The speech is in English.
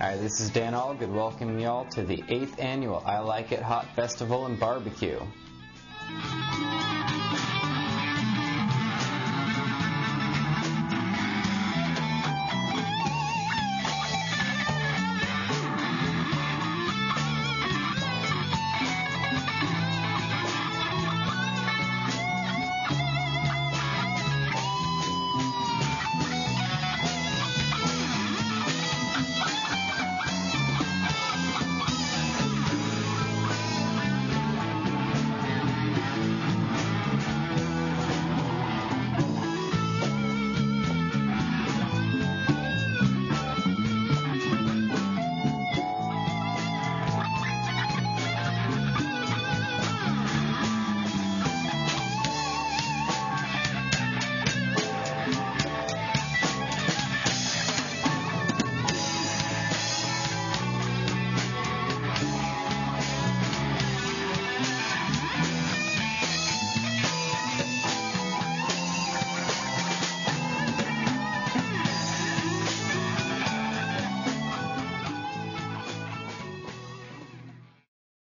Alright, this is Dan Allgood welcoming y'all to the 8th annual I Like It Hot Festival and Barbecue.